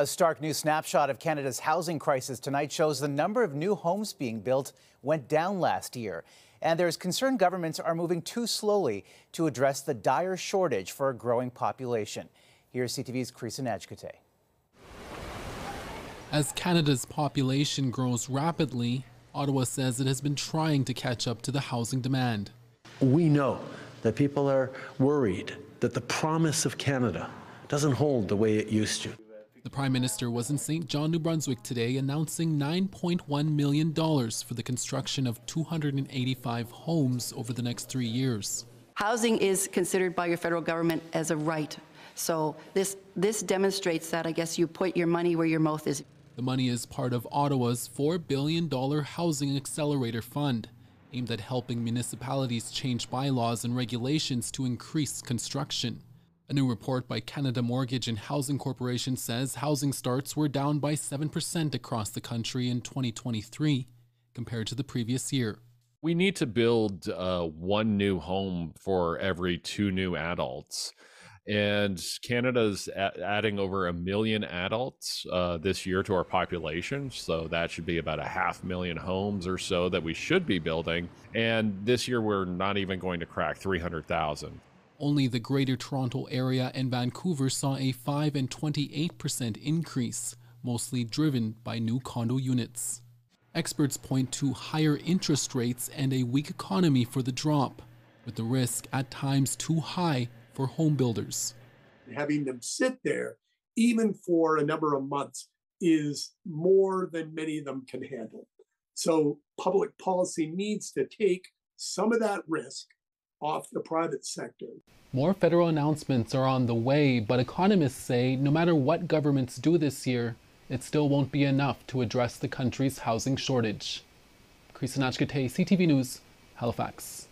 A stark new snapshot of Canada's housing crisis tonight shows the number of new homes being built went down last year. And there's concern governments are moving too slowly to address the dire shortage for a growing population. Here's CTV's Krista Najkate. As Canada's population grows rapidly, Ottawa says it has been trying to catch up to the housing demand. We know that people are worried that the promise of Canada doesn't hold the way it used to. The Prime Minister was in Saint John, New Brunswick today announcing $9.1 million for the construction of 285 homes over the next three years. Housing is considered by your federal government as a right. So this, this demonstrates that I guess you put your money where your mouth is. The money is part of Ottawa's $4 billion Housing Accelerator Fund, aimed at helping municipalities change bylaws and regulations to increase construction. A new report by Canada Mortgage and Housing Corporation says housing starts were down by 7% across the country in 2023 compared to the previous year. We need to build uh, one new home for every two new adults. And Canada's a- adding over a million adults uh, this year to our population. So that should be about a half million homes or so that we should be building. And this year, we're not even going to crack 300,000. Only the Greater Toronto Area and Vancouver saw a 5 and 28% increase, mostly driven by new condo units. Experts point to higher interest rates and a weak economy for the drop, with the risk at times too high for home builders. Having them sit there, even for a number of months, is more than many of them can handle. So, public policy needs to take some of that risk off the private sector. More federal announcements are on the way, but economists say no matter what governments do this year, it still won't be enough to address the country's housing shortage. Krista Nachkate, CTV News, Halifax.